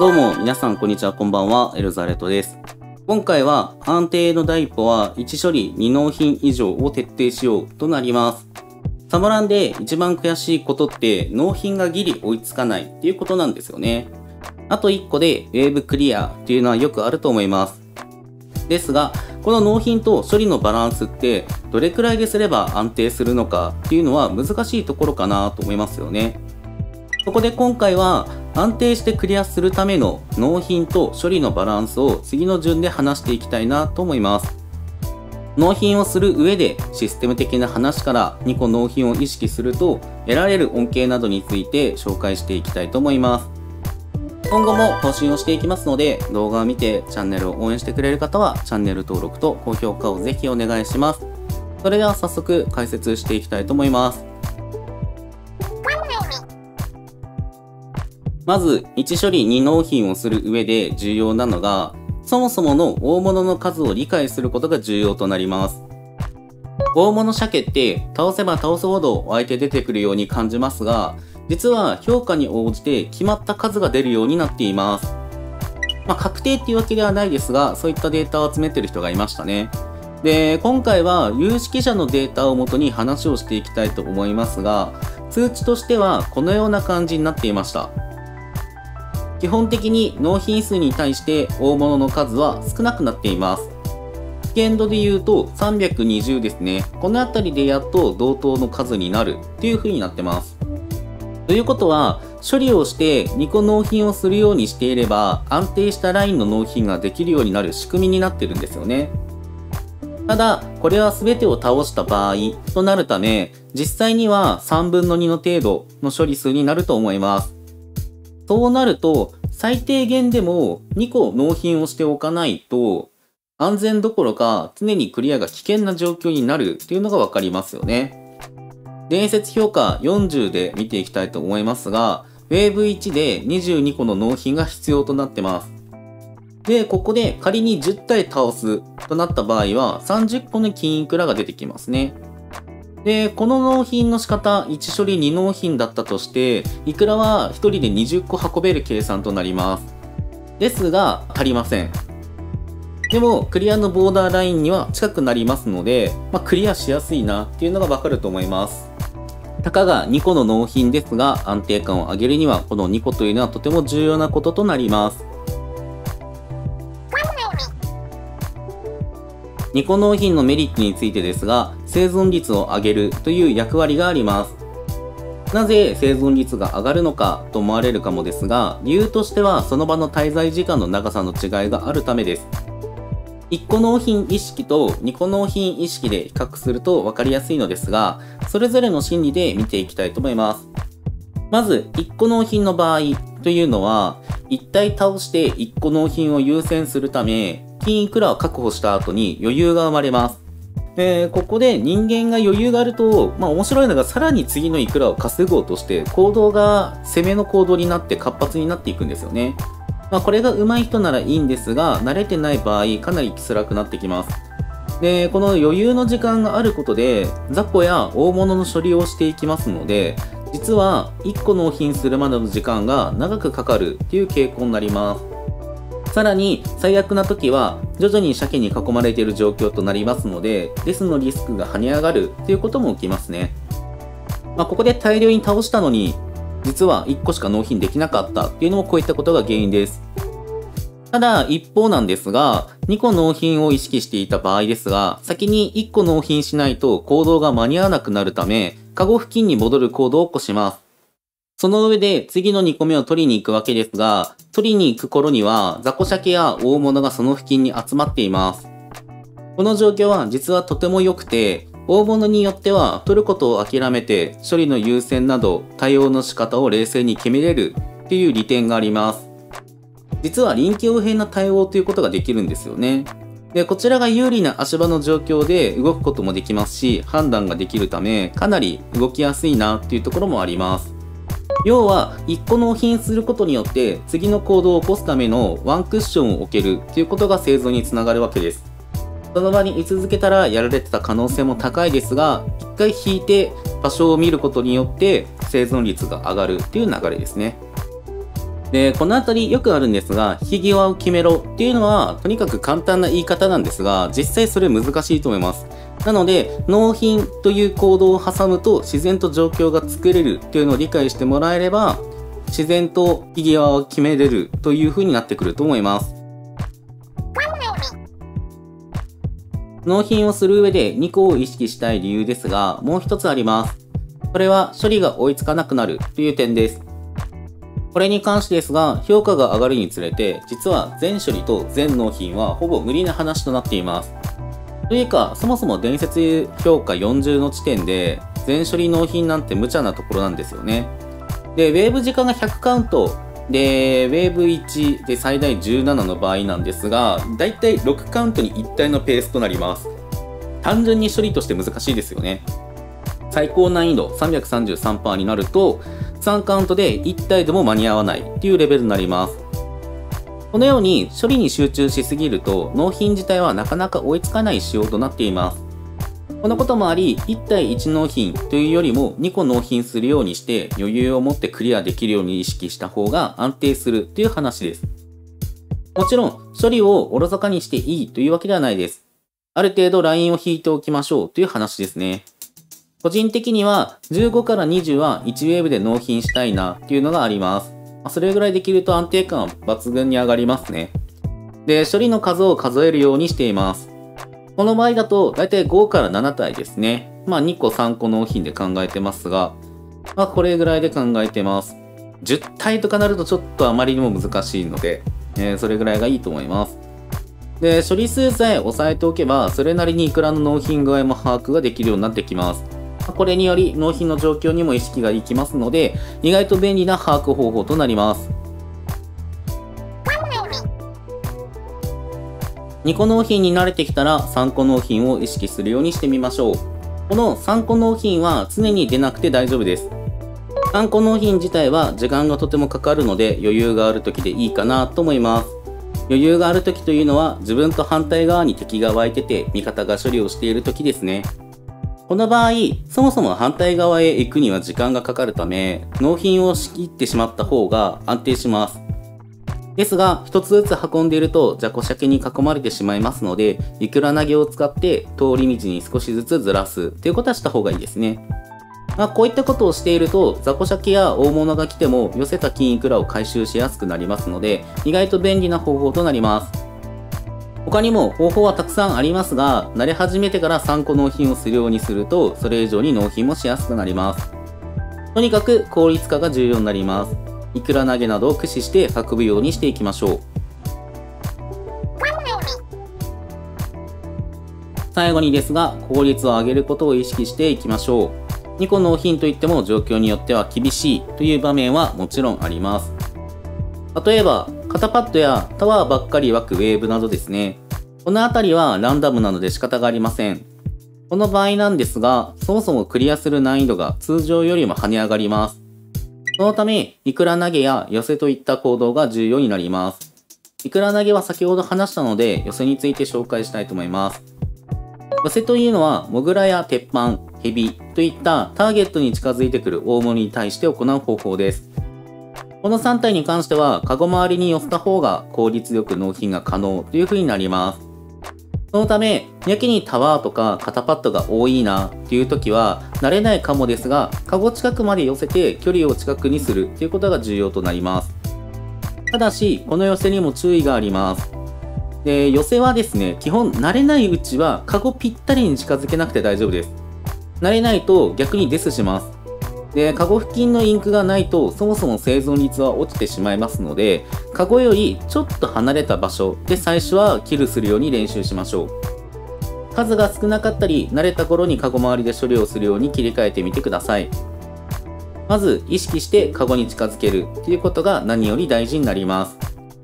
どうも皆さんこんにちはこんばんはエルザレトです。今回は安定の第一歩は1処理2納品以上を徹底しようとなります。サマランで一番悔しいことって納品がギリ追いつかないっていうことなんですよね。あと1個でウェーブクリアっていうのはよくあると思います。ですがこの納品と処理のバランスってどれくらいですれば安定するのかっていうのは難しいところかなと思いますよね。そこで今回は安定してクリアするための納品と処理のバランスを次の順で話していきたいなと思います。納品をする上でシステム的な話から2個納品を意識すると得られる恩恵などについて紹介していきたいと思います。今後も更新をしていきますので動画を見てチャンネルを応援してくれる方はチャンネル登録と高評価をぜひお願いします。それでは早速解説していきたいと思います。まず、1処理2納品をする上で重要なのが、そもそもの大物の数を理解することが重要となります。大物鮭って倒せば倒すほど湧いて出てくるように感じますが、実は評価に応じて決まった数が出るようになっています。まあ、確定っていうわけではないですが、そういったデータを集めてる人がいましたね。で、今回は有識者のデータをもとに話をしていきたいと思いますが、通知としてはこのような感じになっていました。基本的に納品数に対して大物の数は少なくなっています。危度で言うと320ですね。この辺りでやっと同等の数になるっていう風になってます。ということは、処理をして2個納品をするようにしていれば安定したラインの納品ができるようになる仕組みになってるんですよね。ただ、これは全てを倒した場合となるため、実際には3分の2の程度の処理数になると思います。そうなると、最低限でも2個納品をしておかないと、安全どころか常にクリアが危険な状況になるっていうのがわかりますよね。伝説評価40で見ていきたいと思いますが、Wave1 で22個の納品が必要となってます。で、ここで仮に10体倒すとなった場合は30個の金いくらが出てきますね。で、この納品の仕方、1処理2納品だったとして、いくらは1人で20個運べる計算となります。ですが、足りません。でも、クリアのボーダーラインには近くなりますので、まあ、クリアしやすいなっていうのがわかると思います。たかが2個の納品ですが、安定感を上げるには、この2個というのはとても重要なこととなります。ニコ納品のメリットについてですが、生存率を上げるという役割があります。なぜ生存率が上がるのかと思われるかもですが、理由としてはその場の滞在時間の長さの違いがあるためです。1個納品意識と2個納品意識で比較すると分かりやすいのですが、それぞれの心理で見ていきたいと思います。まず、1個納品の場合というのは、1体倒して1個納品を優先するため、金いくらを確保した後に余裕が生まれます。で、ここで人間が余裕があると、まあ面白いのがさらに次のいくらを稼ごうとして行動が攻めの行動になって活発になっていくんですよね。まあこれが上手い人ならいいんですが、慣れてない場合かなり辛くなってきます。で、この余裕の時間があることで雑魚や大物の処理をしていきますので、実は1個納品するまでの時間が長くかかるっていう傾向になります。さらに最悪な時は徐々に鮭に囲まれている状況となりますのでデスのリスクが跳ね上がるということも起きますね。まあ、ここで大量に倒したのに実は1個しか納品できなかったっていうのもこういったことが原因です。ただ一方なんですが2個納品を意識していた場合ですが先に1個納品しないと行動が間に合わなくなるためカゴ付近に戻る行動を起こします。その上で次の2個目を取りに行くわけですが、取りに行く頃には雑魚鮭や大物がその付近に集まっています。この状況は実はとても良くて、大物によっては取ることを諦めて処理の優先など対応の仕方を冷静に決めれるっていう利点があります。実は臨機応変な対応ということができるんですよね。で、こちらが有利な足場の状況で動くこともできますし、判断ができるため、かなり動きやすいなっていうところもあります。要は1個納品することによって次の行動を起こすためのワンクッションを置けるということが生存につながるわけですその場に居続けたらやられてた可能性も高いですが1回引いて場所を見ることによって生存率が上がるっていう流れですねで、このあたりよくあるんですが、引き際を決めろっていうのは、とにかく簡単な言い方なんですが、実際それ難しいと思います。なので、納品という行動を挟むと自然と状況が作れるっていうのを理解してもらえれば、自然と引き際を決めれるという風になってくると思います。納品をする上で2個を意識したい理由ですが、もう一つあります。これは処理が追いつかなくなるという点です。これに関してですが、評価が上がるにつれて、実は全処理と全納品はほぼ無理な話となっています。というか、そもそも伝説評価40の時点で、全処理納品なんて無茶なところなんですよね。で、ウェーブ時間が100カウントで、ウェーブ1で最大17の場合なんですが、だいたい6カウントに一体のペースとなります。単純に処理として難しいですよね。最高難易度333%になると、3カウントで1体でも間に合わないっていうレベルになります。このように処理に集中しすぎると納品自体はなかなか追いつかない仕様となっています。このこともあり、1対1納品というよりも2個納品するようにして余裕を持ってクリアできるように意識した方が安定するという話です。もちろん、処理をおろそかにしていいというわけではないです。ある程度ラインを引いておきましょうという話ですね。個人的には15から20は1ウェーブで納品したいなっていうのがあります。それぐらいできると安定感は抜群に上がりますね。で、処理の数を数えるようにしています。この場合だと、だいたい5から7体ですね。まあ2個3個納品で考えてますが、まあこれぐらいで考えてます。10体とかなるとちょっとあまりにも難しいので、えー、それぐらいがいいと思います。で、処理数さえ押さえておけば、それなりにいくらの納品具合も把握ができるようになってきます。これにより納品の状況にも意識がいきますので、意外と便利な把握方法となります。2個納品に慣れてきたら3個納品を意識するようにしてみましょう。この3個納品は常に出なくて大丈夫です。3個納品自体は時間がとてもかかるので余裕がある時でいいかなと思います。余裕がある時というのは自分と反対側に敵が湧いてて味方が処理をしている時ですね。この場合、そもそも反対側へ行くには時間がかかるため、納品を仕切ってしまった方が安定します。ですが、一つずつ運んでいると、雑魚鮭に囲まれてしまいますので、いくら投げを使って通り道に少しずつずらすということはした方がいいですね。まあ、こういったことをしていると、雑魚鮭や大物が来ても寄せた金いくらを回収しやすくなりますので、意外と便利な方法となります。他にも方法はたくさんありますが、慣れ始めてから3個納品をするようにすると、それ以上に納品もしやすくなります。とにかく効率化が重要になります。いくら投げなどを駆使して運ぶようにしていきましょう。最後にですが、効率を上げることを意識していきましょう。2個納品といっても状況によっては厳しいという場面はもちろんあります。例えば、肩パッドやタワーばっかり湧くウェーブなどですね。このあたりはランダムなので仕方がありません。この場合なんですが、そもそもクリアする難易度が通常よりも跳ね上がります。そのため、いくら投げや寄せといった行動が重要になります。いくら投げは先ほど話したので、寄せについて紹介したいと思います。寄せというのは、モグラや鉄板、ヘビといったターゲットに近づいてくる大物に対して行う方法です。この3体に関しては、カゴ周りに寄せた方が効率よく納品が可能という風になります。そのため、やけにタワーとか肩パッドが多いなっていう時は、慣れないかもですが、カゴ近くまで寄せて距離を近くにするっていうことが重要となります。ただし、この寄せにも注意があります。で、寄せはですね、基本慣れないうちはカゴぴったりに近づけなくて大丈夫です。慣れないと逆にデスします。で、カゴ付近のインクがないと、そもそも生存率は落ちてしまいますので、カゴよりちょっと離れた場所で最初はキルするように練習しましょう。数が少なかったり、慣れた頃にカゴ周りで処理をするように切り替えてみてください。まず、意識してカゴに近づけるっていうことが何より大事になります。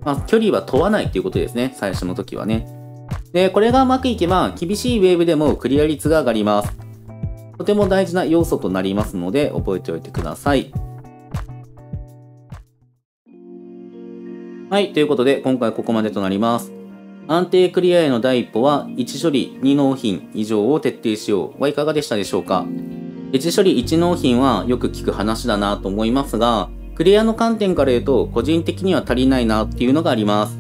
まあ、距離は問わないっていうことですね、最初の時はね。で、これがうまくいけば、厳しいウェーブでもクリア率が上がります。とても大事な要素となりますので覚えておいてください。はい、ということで今回ここまでとなります。安定クリアへの第一歩は1処理2納品以上を徹底しようはいかがでしたでしょうか？1処理1納品はよく聞く話だなと思いますがクリアの観点から言うと、個人的には足りないなっていうのがあります。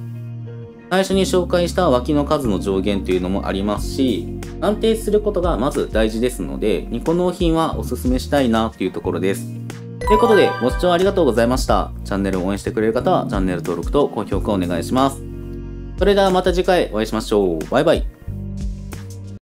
最初に紹介した脇の数の上限というのもありますし、安定することがまず大事ですので、ニコ納品はおすすめしたいなっていうところです。ということで、ご視聴ありがとうございました。チャンネルを応援してくれる方は、チャンネル登録と高評価お願いします。それではまた次回お会いしましょう。バイバイ。